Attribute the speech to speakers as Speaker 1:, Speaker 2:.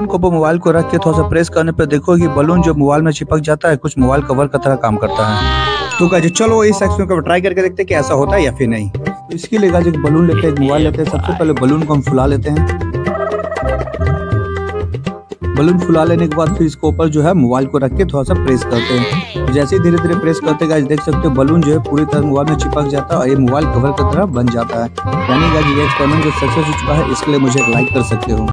Speaker 1: Balloon को ऊपर mobile को रख के थोड़ा सा प्रेस करने पर देखो कि बलून जो मोबाइल में चिपक जाता है, कुछ मोबाइल कवर का तरह काम करता है। तो गाइज़ चलो इस एक्सपेरिमेंट को ट्राई करके देखते हैं कि ऐसा होता है या फिर नहीं। तो इसके लिए गाइज़ बलून लेते हैं, मोबाइल लेते हैं। सबसे पहले बलून को हम फुला लेते हैं। बलून फुला लेने के बाद फिर इसके ऊपर जो है मोबाइल को रख के थोड़ा सा प्रेस करते हैं। जैसे ही धीरे धीरे प्रेस करते गाइज़ देख सकते हो बलून जो है पूरी तरह मोबाइल में चिपक जाता है और ये मोबाइल कवर की तरह बन जाता है। यानी गाइज़ ये एक्सपेरिमेंट जो सक्सेस हो चुका है, इसके लिए मुझे लाइक कर सकते हो।